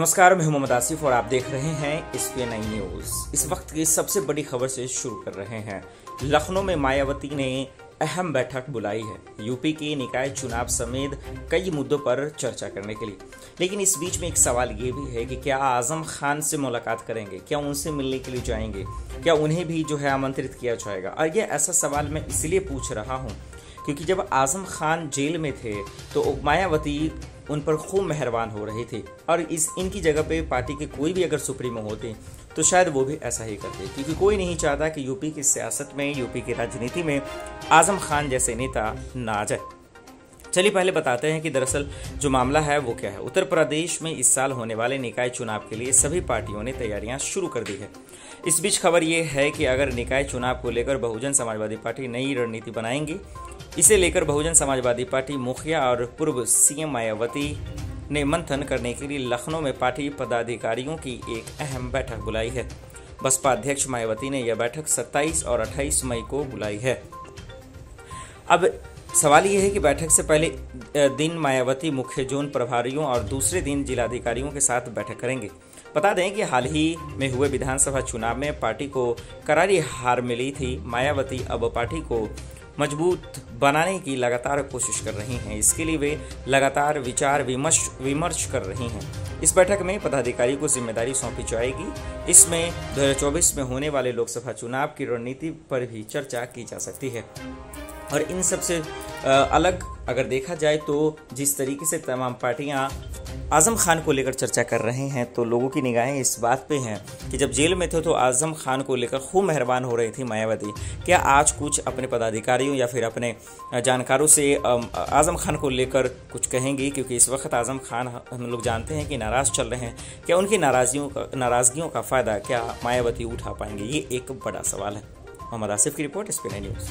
नमस्कार, मैं मोहम्मद आसिफ और आप देख रहे हैं एस पी न्यूज़ इस वक्त की सबसे बड़ी खबर से शुरू कर रहे हैं। लखनऊ में मायावती ने अहम बैठक बुलाई है। यूपी के निकाय चुनाव समेत कई मुद्दों पर चर्चा करने के लिए। लेकिन इस बीच में एक सवाल ये भी है कि क्या आज़म खान से मुलाकात करेंगे? क्या उनसे मिलने के लिए जाएँगे? क्या उन्हें भी जो है आमंत्रित किया जाएगा? और यह ऐसा सवाल मैं इसलिए पूछ रहा हूँ क्योंकि जब आज़म खान जेल में थे तो मायावती उन पर खूब मेहरबान हो रही थी। और इस, इनकी जगह पे पार्टी के कोई भी अगर सुप्रीमो होते तो शायद वो भी ऐसा ही करते। क्योंकि कोई नहीं चाहता कि यूपी की सियासत में, यूपी की राजनीति में आज़म खान जैसे नेता ना जाए। चलिए पहले बताते हैं कि दरअसल जो मामला है, वो क्या है? उत्तर प्रदेश में इस साल होने वाले निकाय चुनाव के लिए सभी पार्टियों ने तैयारियाँ शुरू कर दी है। इस बीच खबर ये है कि अगर निकाय चुनाव को लेकर बहुजन समाजवादी पार्टी नई रणनीति बनाएँगी इसे लेकर बहुजन समाजवादी पार्टी मुखिया और पूर्व सीएम मायावती ने मंथन करने के लिए लखनऊ में पार्टी पदाधिकारियों की एक अहम बैठक बुलाई है। बसपा अध्यक्ष मायावती ने यह बैठक 27 और 28 मई को बुलाई है। अब सवाल यह है कि बैठक से पहले दिन मायावती मुख्य जोन प्रभारियों और दूसरे दिन जिलाधिकारियों के साथ बैठक करेंगे। बता दें कि हाल ही में हुए विधानसभा चुनाव में पार्टी को करारी हार मिली थी। मायावती अब पार्टी को मज़बूत बनाने की लगातार कोशिश कर रही हैं। इसके लिए वे लगातार विचार विमर्श विमर्श कर रही हैं। इस बैठक में पदाधिकारी को ज़िम्मेदारी सौंपी जाएगी। इसमें 2024 में होने वाले लोकसभा चुनाव की रणनीति पर भी चर्चा की जा सकती है। और इन सबसे अलग अगर देखा जाए तो जिस तरीके से तमाम पार्टियाँ आज़म खान को लेकर चर्चा कर रहे हैं तो लोगों की निगाहें इस बात पे हैं कि जब जेल में थे तो आज़म खान को लेकर खूब मेहरबान हो रही थी मायावती। क्या आज कुछ अपने पदाधिकारियों या फिर अपने जानकारों से आज़म खान को लेकर कुछ कहेंगी? क्योंकि इस वक्त आज़म खान हम लोग जानते हैं कि नाराज़ चल रहे हैं। क्या उनकी नाराज़ियों का, नाराज़गियों का फ़ायदा क्या मायावती उठा पाएँगे? ये एक बड़ा सवाल है। मोहम्मद आसिफ की रिपोर्ट इस पर न्यूज़।